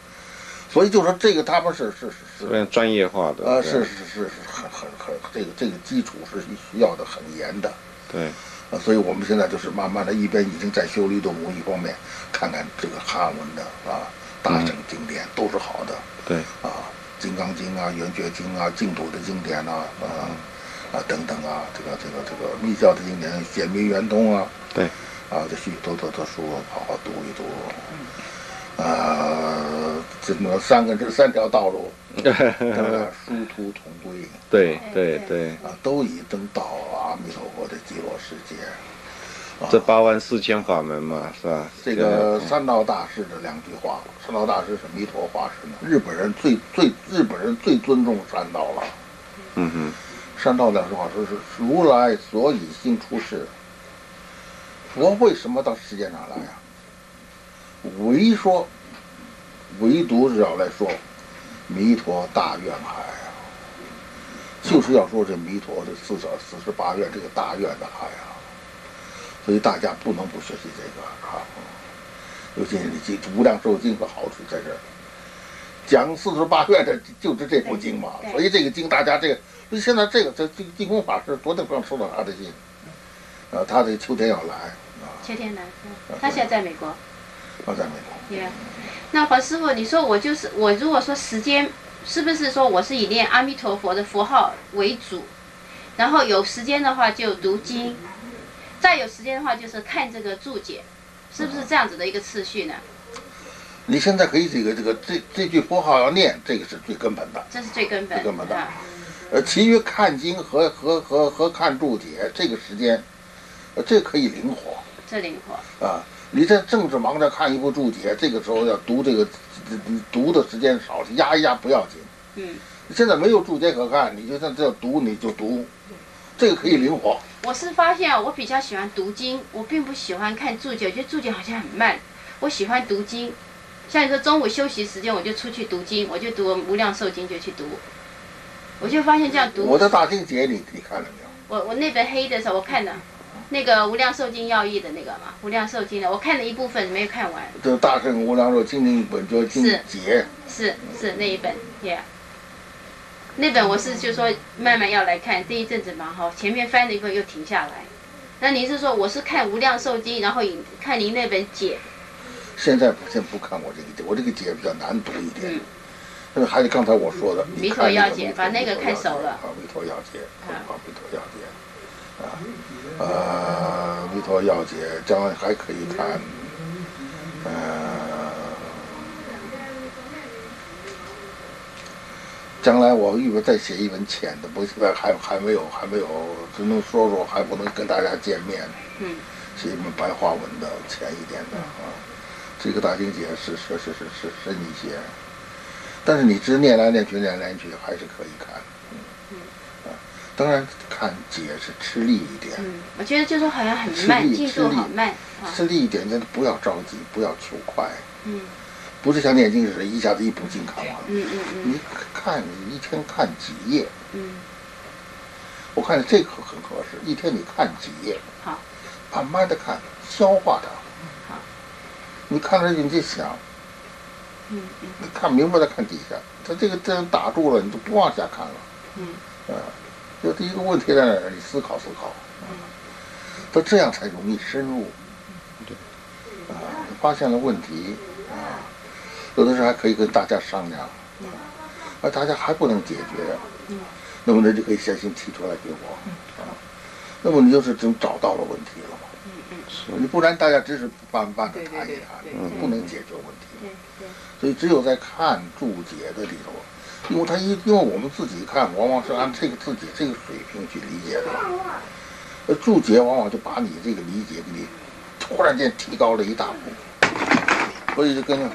Speaker 1: 所以就说这个他们是是是是，
Speaker 3: 非常专业化的。
Speaker 1: 呃，是是是是很很很这个这个基础是需要的很严的，
Speaker 3: 对，
Speaker 1: 啊，所以我们现在就是慢慢的一边已经在修律动武一方面，看看这个汉文的啊大乘经典都是好的。
Speaker 3: 对，
Speaker 1: 啊，《金刚经》啊、《圆觉经》啊、净土的经典啊啊啊等等啊，这个这个这个密教的经典，显密圆通啊。
Speaker 3: 对，
Speaker 1: 啊，这许多多的书好好读一读。啊，这么三个这三条道路，对吧？殊途同归
Speaker 3: 对，对，对，
Speaker 1: 啊，都已登到阿弥陀佛的极乐世界。啊
Speaker 3: 这八万四千法门嘛，是吧？
Speaker 1: 这个三道大师的两句话，三道大师是弥陀化身的，日本人最最日本人最尊重三道了。
Speaker 3: 嗯哼，
Speaker 1: 三道两句话说是如来所以心出世，佛为什么到世界上来呀、唯说，唯独是要来说弥陀大愿海啊，就是要说这弥陀的四小四十八愿这个大愿的海啊，所以大家不能不学习这个啊。尤其是无量寿经》的好处在这儿，讲四十八愿的就是这部经嘛，所以这个经大家这个，现在这个这这净空法师多得非常受到他的信，啊，他这秋天要来啊，
Speaker 2: 秋天来，嗯他现在在美国。
Speaker 1: 他在美国。
Speaker 2: Yeah. 那黄师傅，你说我就是我，如果说时间是不是说我是以念阿弥陀佛的佛号为主，然后有时间的话就读经，再有时间的话就是看这个注解，是不是这样子的一个次序呢？
Speaker 1: 你现在可以这个这个这这句佛号要念，这个是最根本的。
Speaker 2: 这是最根本
Speaker 1: 最根本的
Speaker 2: 啊。
Speaker 1: 呃，其余看经和和和和看注解这个时间，呃，这可以灵活
Speaker 2: 这灵活。
Speaker 1: 啊。你这正是忙着看一部注解，这个时候要读这个，你读的时间少，压一压不要紧。
Speaker 2: 嗯，
Speaker 1: 现在没有注解可看，你就在这读你就读，这个可以灵活。
Speaker 2: 我是发现啊我比较喜欢读经，我并不喜欢看注解，我觉得注解好像很慢。我喜欢读经，像你说中午休息时间，我就出去读经，我就读《无量寿经》就去读，我就发现这样读。
Speaker 1: 我的大经解你你看了没有？
Speaker 2: 我我那本黑的时候我看了，那个《无量寿经要义》的那个嘛，《无量寿经》的，我看了一部分没有看完，
Speaker 1: 这大圣无量寿经经本就经
Speaker 2: 是。
Speaker 1: 解，
Speaker 2: 是是那一本，Yeah。那本我是就说慢慢要来看，这一阵子忙哈，前面翻了一本又停下来。那您是说我是看《无量寿经》，然后以看您那本解，
Speaker 1: 现在先不看我这个解，我这个解比较难读一点。
Speaker 2: 嗯。
Speaker 1: 但是还是刚才我说的，
Speaker 2: 弥陀要解把那个看熟了。
Speaker 1: 啊，弥陀要解，
Speaker 2: 啊。
Speaker 1: 啊，弥陀要解，啊，呃，弥陀要解，将来还可以看，呃，将来我预备再写一本浅的，不，现在还还没有，还没有，只能说说，还不能跟大家见面。
Speaker 2: 嗯，
Speaker 1: 写一本白话文的浅一点的啊，这个大经解是是是是是深一些，但是你只念来念去念来念去还是可以看，嗯。啊，当然看解是吃力一点，
Speaker 2: 嗯，我觉得就是好像很慢，
Speaker 1: 吃力
Speaker 2: 进度好慢啊，
Speaker 1: 吃力一点，但不要着急，不要求快，
Speaker 2: 嗯。
Speaker 1: 不是像念经似的，一下子一部经看完了，
Speaker 2: 嗯嗯嗯。
Speaker 1: 你看你一天看几页，
Speaker 2: 嗯，
Speaker 1: 我看这个很合适，一天你看几页，
Speaker 2: 好，
Speaker 1: 慢慢的看，消化它，
Speaker 2: 好，
Speaker 1: 你看着你就想。
Speaker 2: 嗯嗯。
Speaker 1: 你看明白了看底下，它这个这样打住了，你就不往下看了，
Speaker 2: 嗯。
Speaker 1: 啊，就第一个问题在哪儿？你思考思考，啊，他这样才容易深入，
Speaker 3: 对，
Speaker 1: 啊，发现了问题，啊，有的时候还可以跟大家商量，而大家还不能解决，那么呢就可以先行提出来给我，啊，那么你就是真找到了问题了嘛，你不然大家只是慢慢的谈一谈
Speaker 4: 对，
Speaker 1: 不能解决问题。所以只有在看注解的里头，因为他一因为我们自己看，往往是按这个自己这个水平去理解的，呃，注解往往就把你这个理解给你突然间提高了一大步，所以就跟
Speaker 5: 我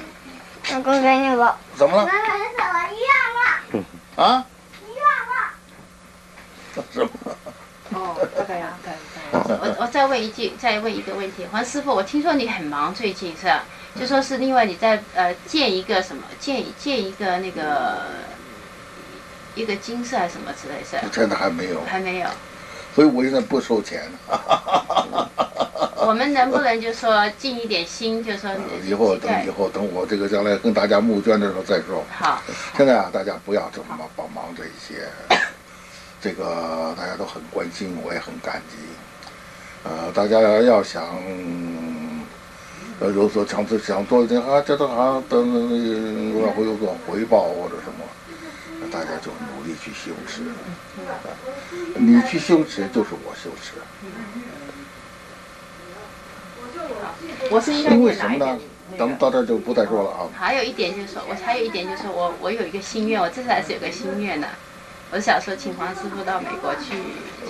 Speaker 5: 跟跟那个
Speaker 1: 怎么了
Speaker 5: 妈妈怎么一样了？
Speaker 1: 啊？什么？[LAUGHS]
Speaker 4: 哦，大概呀，大概大概。
Speaker 2: 我我再问一句，再问一个问题，黄师傅，我听说你很忙最近是吧？就说是另外你在呃建一个什么建建一个那个一个金色还是什么之类是吧？
Speaker 1: 现在还没有，
Speaker 2: 还没有。
Speaker 1: 所以我现在不收钱。
Speaker 2: 我们能不能就说尽一点心，就说
Speaker 1: 呃以后等以后等我这个将来跟大家募捐的时候再说。
Speaker 2: 好，
Speaker 1: 现在啊，大家不要这么帮忙这些，这个大家都很关心，我也很感激。呃，大家要想呃有所强制想做一点啊，这都好等等要会有所回报或者什么，那大家就努力去修持。你去修持就是我修持，
Speaker 4: 我是应该
Speaker 1: 因为什么呢？？
Speaker 4: 那个
Speaker 1: 咱们到这儿就不再说了啊。
Speaker 2: 还有一点就是说，我还有一点就是说我我有一个心愿，我这次还是有个心愿的。我是想说，请黄师傅到美国去。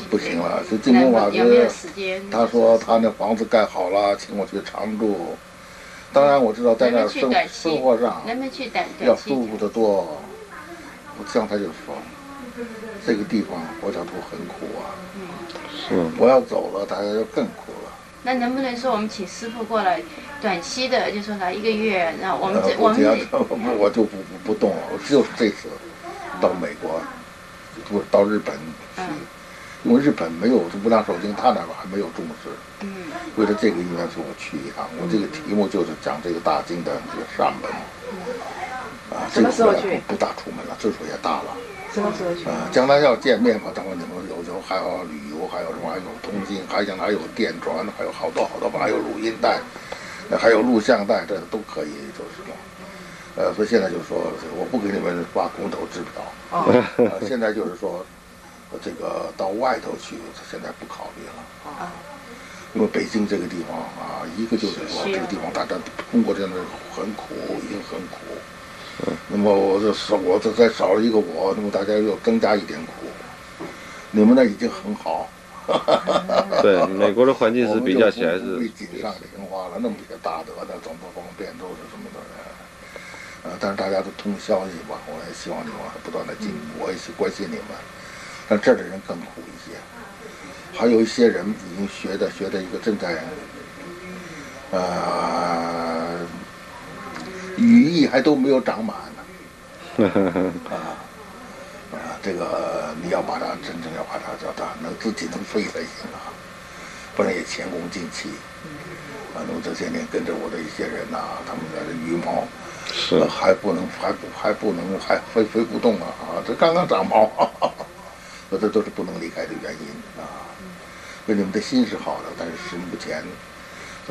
Speaker 1: 不行了，这净空法
Speaker 2: 有没有
Speaker 1: 师。
Speaker 2: 时间？
Speaker 1: 他说他那房子盖好了，请我去常住。当然我知道在那儿生生活上要舒服得多。我像他就说，这个地方佛教徒很苦啊，
Speaker 3: 是
Speaker 1: 我要走了，大家就更苦了。
Speaker 2: 那能不能说我们请师傅过来，短期的，就说来一个月，然后我们这、
Speaker 1: 呃，
Speaker 2: 我们
Speaker 1: 我这样
Speaker 2: 这 [LAUGHS]
Speaker 1: 我就不不不动了，我就是这次到美国，不是到日本去，因为日本没有无量寿经，他那边还没有重视。
Speaker 2: 嗯
Speaker 1: 为了这个因缘，所以我去一趟。我这个题目就是讲这个大经的这个上本。啊，这
Speaker 4: 什
Speaker 1: 个回来
Speaker 4: 么时候去
Speaker 1: 不不大出门了，岁数也大了。
Speaker 4: 什么时候去？
Speaker 1: 啊，将来要见面嘛，当然你们有有还有旅游，还有什么，还有通信，还将来有电传，还有好多好多吧，还有录音带，呃还有录像带，这都可以，就是说，呃，所以现在就是说，我不给你们发空头支票，
Speaker 4: 哦，
Speaker 1: 呃现在就是说，呃这个到外头去，现在不考虑了。
Speaker 4: 哦，
Speaker 1: 因为北京这个地方啊，一个就是说这个地方大家通过真的很苦，已经很苦。那么我这少，我这再少了一个我，那么大家又增加一点苦。你们那已经很好，[LAUGHS]
Speaker 3: 对，美国的环境是比较起来
Speaker 1: 就不必
Speaker 3: 是
Speaker 1: 锦上添花了，那么些大德的怎么方便都是什么的。呃，但是大家都通消息吧，我也希望你们不断的进步，我也是关心你们。但这儿的人更苦一些，还有一些人已经学的学的一个正在，呃，羽翼还都没有长满呢。[LAUGHS] 啊啊，这个你要把它真正要把它叫它能自己能飞才行啊，不然也前功尽弃。啊，那么这些年跟着我的一些人呐、他们的羽毛
Speaker 3: 是
Speaker 1: 呃还不能还不还不能还飞飞不动啊啊，这刚刚长毛，[LAUGHS] 那这都是不能离开的原因啊。所以你们的心是好的，但是是目前，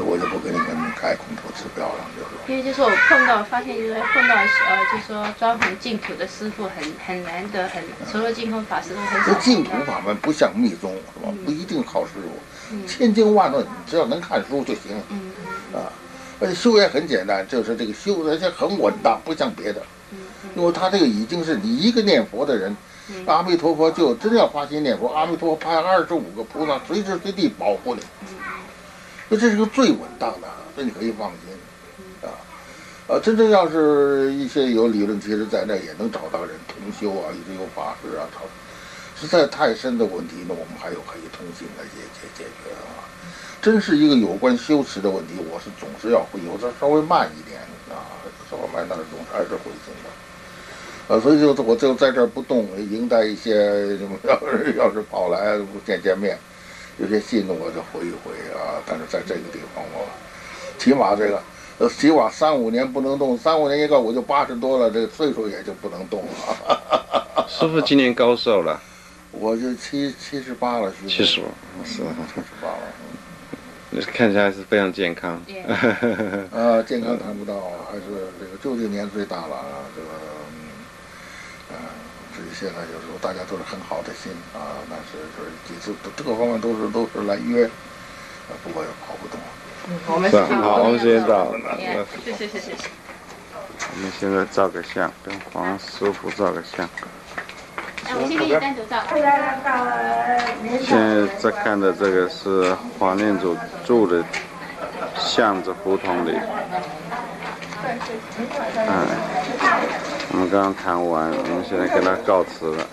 Speaker 1: 所以我就不给你们开空头支票了，就是。
Speaker 2: 因为就是我碰到发现，就是碰到呃，就说装潢净土的师傅很很难得，很除了净空法师都很
Speaker 1: 这净土。法门不像密宗，是吧？不一定靠师傅，千经万论，你只要能看书就行
Speaker 2: 嗯
Speaker 1: 啊。而且修也很简单，就是这个修，而且很稳当，不像别的。
Speaker 2: 嗯
Speaker 1: 因为他这个已经是你一个念佛的人，
Speaker 2: 嗯
Speaker 1: 阿弥陀佛就真要发心念佛，阿弥陀佛派二十五个菩萨随时随地保护你，那这是个最稳当的，这你可以放心啊。呃，真正要是一些有理论，其实在那也能找到人同修啊，一直有法师啊，找实在太深的问题呢，我们还有可以通信来解解解决啊。真是一个有关修持的问题，我是总是要会有的稍微慢一点啊，稍微慢，但是总是还是会行的。呃，所以就我就在这儿不动，迎待一些，要是要是跑来见见面，有些信我就回一回啊。但是在这个地方，我起码这个，呃，起码三五年不能动，三五年一个我就八十多了，这个岁数也就不能动了。[LAUGHS]
Speaker 3: 师傅今年高寿了，
Speaker 1: 我就七七十八了，
Speaker 3: 七十五，是
Speaker 1: 七十八了。
Speaker 3: 看起来是非常健康。
Speaker 1: 啊，健康谈不到，还是这个就是年岁大了啊，这个嗯，现在有时候大家都是很好的心啊，但是就是几次都各个方面都是都是来约，啊，不过也跑不动。
Speaker 4: 我们
Speaker 3: 是吧？好，我们时间到
Speaker 2: 谢谢谢谢。
Speaker 3: 我们现在照个相，跟黄师傅照个相。
Speaker 2: 那我先给你单独照。
Speaker 3: 现在在看的这个是黄念祖住的巷子胡同里。嗯，我们刚刚谈完，我们现在跟他告辞了。